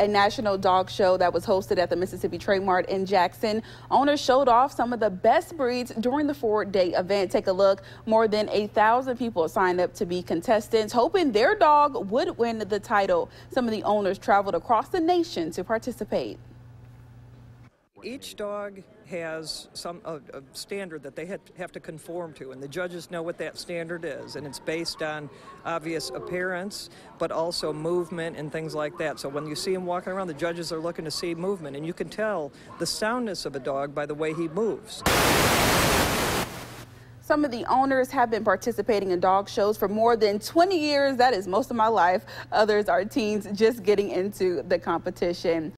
A national dog show that was hosted at the Mississippi Trade Mart in Jackson. Owners showed off some of the best breeds during the four-day event. Take a look. More than a thousand people signed up to be contestants, hoping their dog would win the title. Some of the owners traveled across the nation to participate. Each dog has some a, a standard that they have to conform to, and the judges know what that standard is, and it's based on obvious appearance, but also movement and things like that. So when you see him walking around, the judges are looking to see movement, and you can tell the soundness of a dog by the way he moves. Some of the owners have been participating in dog shows for more than 20 years. That is most of my life. Others are teens just getting into the competition.